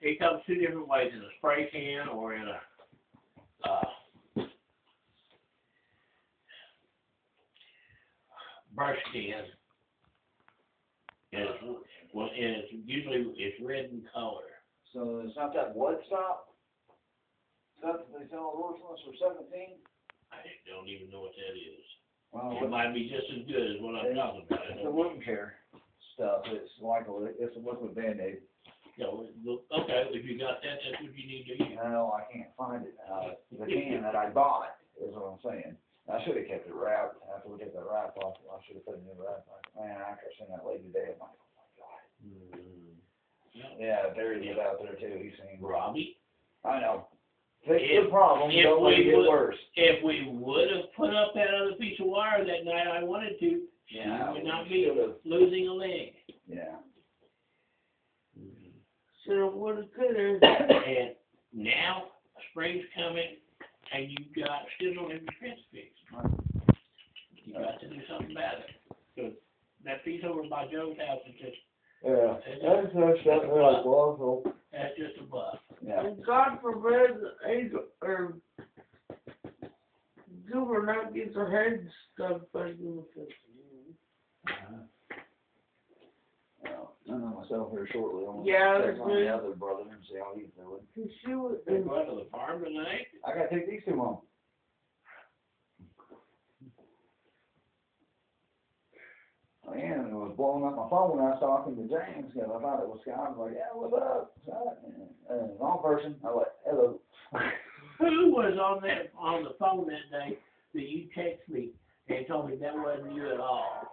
it comes two different ways, in a spray can or in a, uh, brush can. And it's, well, and it's usually, it's red in color. So it's not that blood stop? Stuff that they sell at Orchard's for seventeen? I don't even know what that is. Well, It might be just as good as what I'm talking about. It's the wound care stuff, it's like, a it's a liquid Band-Aid. Look, okay, if you got that, that's what you need to use. No, I can't find it, uh, the can that I bought, is what I'm saying. I should've kept it wrapped, after we get that wrap off, I should've put it in the wrap, like, man, I seen that lady today, I'm like, oh my god. Mm. Yeah. Yeah, Barry was out there too, he's seen, Robbie, I know. Fix If- the problem, if don't let we get would- worse. if we would have put up that other piece of wire that night I wanted to, she would not be losing a leg. Yeah. Should've, would've, could've. And now, spring's coming, and you got, still don't have your fence fixed. You got to do something about it. 'Cause that piece over by Joe's house is just, Yeah, that's, that's, that's like, well, so, that's just a bluff. yeah. And God forbid, a, or goober not gets her head stuck back in the fence. Uh-huh. Well, I know myself here shortly, I'm Yeah, gonna check that's on good. other brother and see how he's doing. Cause she was, They go out to the farm tonight, I gotta take these two home. Man, it was blowing up my phone when I was talking to James, cause I thought it was Scott, I was like, yeah, what's up? Scott? And, uh, wrong person, I was like, hello. who was on that, on the phone that day that you texted me and told me that wasn't you at all?